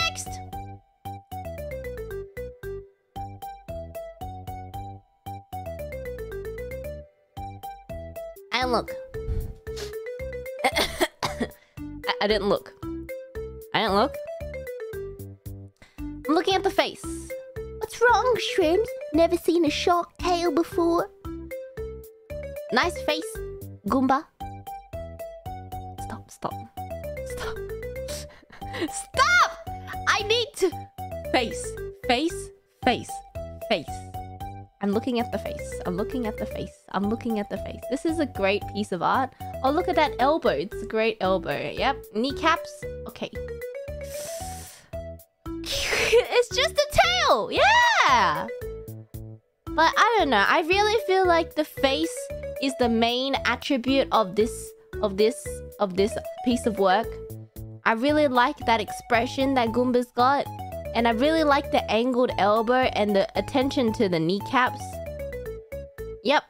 Next! And look. I, I didn't look. I didn't look. I'm looking at the face. What's wrong, shrimps? Never seen a shark tail before? Nice face, Goomba. Stop, stop. Stop. stop! Face, face, face, face. I'm looking at the face. I'm looking at the face. I'm looking at the face. This is a great piece of art. Oh, look at that elbow. It's a great elbow. Yep. Kneecaps. Okay. it's just a tail. Yeah. But I don't know. I really feel like the face is the main attribute of this of this of this piece of work. I really like that expression that Goomba's got. And I really like the angled elbow and the attention to the kneecaps. Yep,